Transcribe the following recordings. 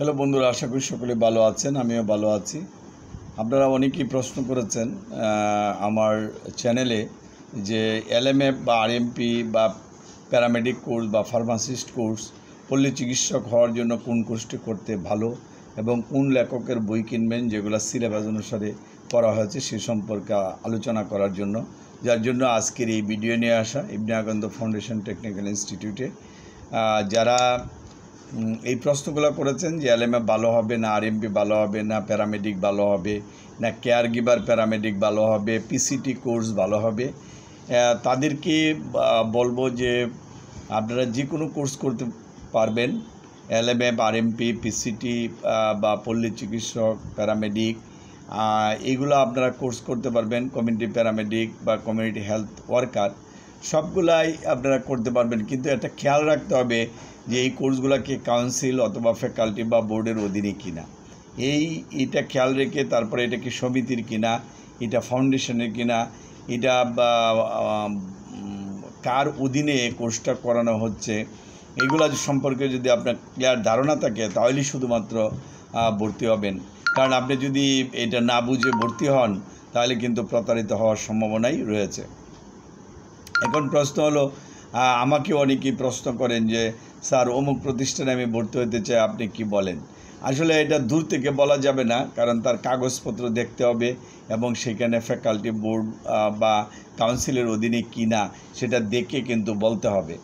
Hello বন্ধুরা, আশা করি সকলে ভালো আছেন, আমিও ভালো আছি। আপনারা অনেকেই প্রশ্ন করেছেন আমার চ্যানেলে যে এলএমএফ বা আরএমপি বা প্যারামেডিক কোর্স বা ফার্মাসিস্ট কোর্স পল্লী চিকিৎসক হওয়ার জন্য কোন কোর্সটি করতে ভালো এবং কোন লেখকের বই কিনবেন, যেগুলো সিলেবাস অনুসারে করা হয়েছে সে সম্পর্কে আলোচনা করার জন্য। যার জন্য আজকের এই ভিডিও নিয়ে আসা, ইবনে আগন্দ ফাউন্ডেশন টেকনিক্যাল ইনস্টিটিউটে যারা এই প্রশ্নগুলো করেছেন যে এলএমএ ভালো হবে না আরএমপি ভালো হবে না প্যারামেডিক ভালো হবে না কেয়ার গিভার প্যারামেডিক ভালো হবে পিসিটি কোর্স ভালো হবে। তাদেরকে বলব যে আপনারা যে কোনো কোর্স করতে পারবেন এলএমএফ আরএমপি পিসিটি বা পল্লী চিকিৎসক প্যারামেডিক এইগুলো আপনারা কোর্স করতে পারবেন কমিউনিটি প্যারামেডিক বা কমিউনিটি হেলথ ওয়ার্কার সবগুলাই আপনারা করতে পারবেন, কিন্তু এটা খেয়াল রাখতে হবে যে এই কোর্সগুলোকে কাউন্সিল অথবা ফ্যাকাল্টি বা বোর্ডের অধীনে কিনা। এই এটা খেয়াল রেখে তারপরে এটা কি সমিতির কিনা, এটা ফাউন্ডেশনের কিনা, এটা কার অধীনে কোর্সটা করানো হচ্ছে, এগুলো সম্পর্কে যদি আপনার ক্লিয়ার ধারণা থাকে, তাহলেই শুধুমাত্র ভর্তি হবেন। কারণ আপনি যদি এটা না বুঝে ভর্তি হন, তাহলে কিন্তু প্রতারিত হওয়ার সম্ভাবনাই রয়েছে। এখন প্রশ্ন হলো আমাকে অনেকেই প্রশ্ন করেন যে, স্যার, অমুক প্রতিষ্ঠানে আমি ভর্তি হতে চাই, আপনি কি বলেন? আসলে এটা দূর থেকে বলা যাবে না, কারণ তার কাগজপত্র দেখতে হবে এবং সেখানে ফ্যাকাল্টি বোর্ড বা কাউন্সিলের অধীনে কি না সেটা দেখে কিন্তু বলতে হবে।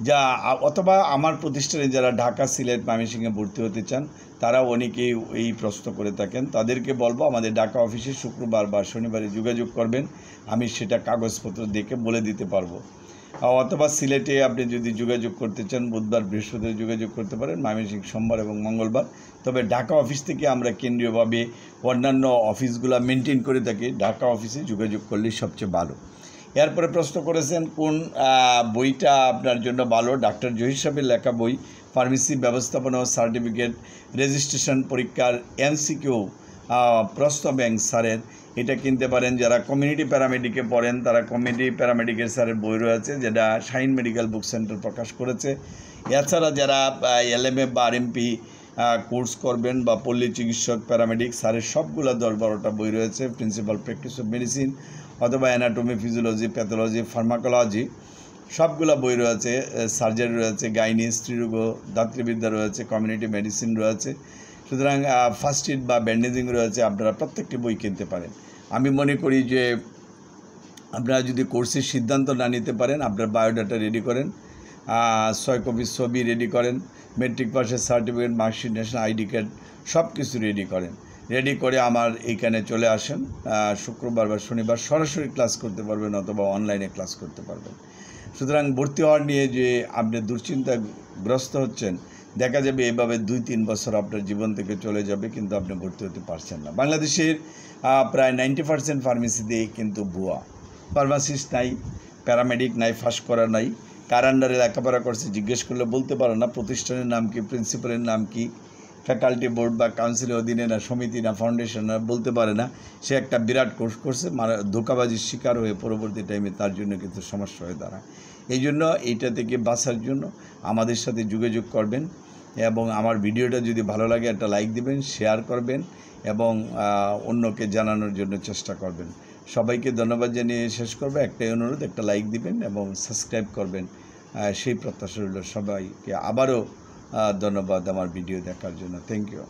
যা, অথবা আমার প্রতিষ্ঠানে যারা ঢাকা সিলেট ময়মনসিংহে ভর্তি হতে চান তারা অনেকেই এই প্রশ্ন করে থাকেন। তাদেরকে বলব, আমাদের ঢাকা অফিসে শুক্রবার বা শনিবারে যোগাযোগ করবেন। আমি সেটা কাগজপত্র দেখে বলে দিতে পারব। অথবা সিলেটে আপনি যদি যোগাযোগ করতে চান, বুধবার, বৃহস্পতিবার যোগাযোগ করতে পারেন, ময়মনসিংহ সোমবার এবং মঙ্গলবার। তবে ঢাকা অফিস থেকে আমরা কেন্দ্রীয়ভাবে অন্যান্য অফিসগুলো মেনটেন করে থাকি। ঢাকা অফিসে যোগাযোগ করলে সবচেয়ে ভালো। এরপরে প্রশ্ন করেছেন, কোন বইটা আপনার জন্য ভালো? ডাক্তার জহির সাহেবের লেখা বই, ফার্মেসি ব্যবস্থাপনা সার্টিফিকেট, রেজিস্ট্রেশন পরীক্ষার এমসিকিউ প্রশ্ন ব্যাংক স্যারের। এটা কিনতে পারেন যারা কমিউনিটি প্যারামেডিকে পড়েন, তারা কমিউনিটি প্যারামেডিকের স্যারের বই রয়েছে, যেটা শাইন মেডিকেল বুক সেন্টার প্রকাশ করেছে। এছাড়া যারা এলএমএ বা আরএমপি কোর্স করবেন বা পল্লী চিকিৎসক প্যারামেডিক স্যারের সবগুলো দশ বারোটা বই রয়েছে প্রিন্সিপাল প্র্যাকটিস অফ মেডিসিন অথবা অ্যানাটমি ফিজিওলজি প্যাথোলজি ফার্মাকোলজি সবগুলো বই রয়েছে সার্জারি রয়েছে, গাইনি, স্ত্রীরোগ দাত্রীবিদ্যা রয়েছে কমিউনিটি মেডিসিন রয়েছে। সুতরাং ফার্স্ট এড বা ব্যান্ডেজিং রয়েছে, আপনারা প্রত্যেকটি বই কিনতে পারেন। আমি মনে করি যে আপনারা যদি কোর্সের সিদ্ধান্ত না নিতে পারেন, আপনার বায়োডাটা রেডি করেন ছয় কপি ছবি রেডি করেন। মেট্রিক পাসের certificate, marksheet, national ID card সব কিছু রেডি করেন। রেডি করে আমার এইখানে চলে আসেন। শুক্রবার বা শনিবার সরাসরি ক্লাস করতে পারবেন অথবা অনলাইনে ক্লাস করতে পারবেন। সুতরাং ভর্তি হওয়ার নিয়ে যে আপনি দুশ্চিন্তাগ্রস্ত হচ্ছেন, দেখা যাবে এভাবে দুই তিন বছর আপনার জীবন থেকে চলে যাবে, কিন্তু আপনি ভর্তি হতে পারছেন না। বাংলাদেশের প্রায় নাইনটি পার্সেন্ট ফার্মেসিতে কিন্তু ভুয়া। ফার্মাসিস্ট নাই প্যারামেডিক নাই ফার্স্ট করা নাই। কার আন্ডারে লেখাপড়া করছে, জিজ্ঞেস করলে বলতে পারো না, প্রতিষ্ঠানের নাম কি প্রিন্সিপালের নাম কি ফ্যাকাল্টি বোর্ড বা কাউন্সিলের অধীনে না, সমিতি না ফাউন্ডেশন না, বলতে পারে না। সে একটা বিরাট কোর্স করছে মারা ধোকাবাজির শিকার হয়ে পরবর্তী টাইমে তার জন্য কিন্তু সমস্যা হয়ে দাঁড়ায়। এই জন্য এইটা থেকে বাঁচার জন্য আমাদের সাথে যোগাযোগ করবেন এবং আমার ভিডিওটা যদি ভালো লাগে একটা লাইক দিবেন শেয়ার করবেন এবং অন্যকে জানানোর জন্য চেষ্টা করবেন। সবাইকে ধন্যবাদ জানিয়ে শেষ করব। একটাই অনুরোধ, একটা লাইক দিবেন এবং সাবস্ক্রাইব করবেন। সেই প্রত্যাশা রইল সবাইকে। আবারও ধন্যবাদ আমার ভিডিও দেখার জন্য। Thank you